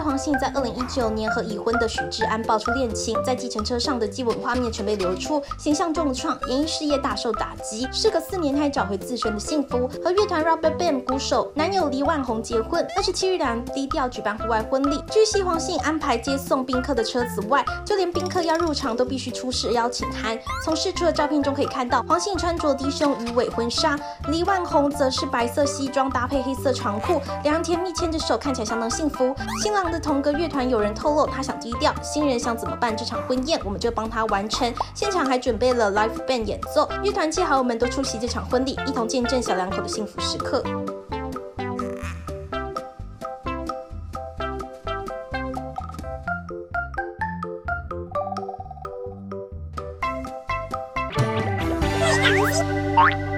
黄信在二零一九年和已婚的许志安爆出恋情，在计程车上的基吻画面全被流出，形象重创，演艺事业大受打击。事隔四年，他找回自身的幸福，和乐团 RubberBand 鼓手男友黎万宏结婚。二十七日，两人低调举办户外婚礼。据悉，黄信安排接送宾客的车子外，就连宾客要入场都必须出示邀请函。从释出的照片中可以看到，黄信穿着低胸鱼尾婚纱，黎万宏则是白色西装搭配黑色长裤，两人甜蜜牵着手，看起来相当幸福。新郎的同个乐团有人透露，他想低调，新人想怎么办这场婚宴，我们就帮他完成。现场还准备了 live band 演奏，乐团界好友们都出席这场婚礼，一同见证小两口的幸福时刻。